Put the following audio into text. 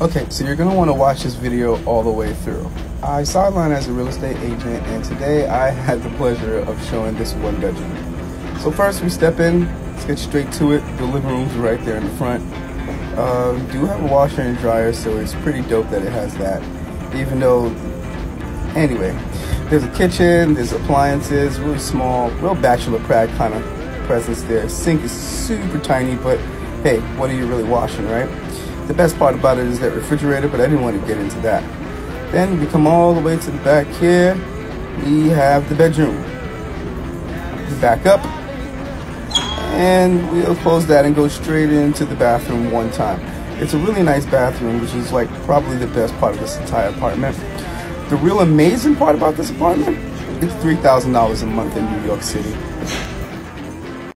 Okay, so you're gonna wanna watch this video all the way through. I sideline as a real estate agent and today I had the pleasure of showing this one bedroom. So first we step in, let's get straight to it. The living room's right there in the front. Uh, do have a washer and dryer, so it's pretty dope that it has that. Even though, anyway, there's a kitchen, there's appliances, really small, real bachelor pad kind of presence there. Sink is super tiny, but hey, what are you really washing, right? The best part about it is that refrigerator, but I didn't want to get into that. Then we come all the way to the back here. We have the bedroom. Back up, and we'll close that and go straight into the bathroom one time. It's a really nice bathroom, which is like probably the best part of this entire apartment. The real amazing part about this apartment, it's $3,000 a month in New York City.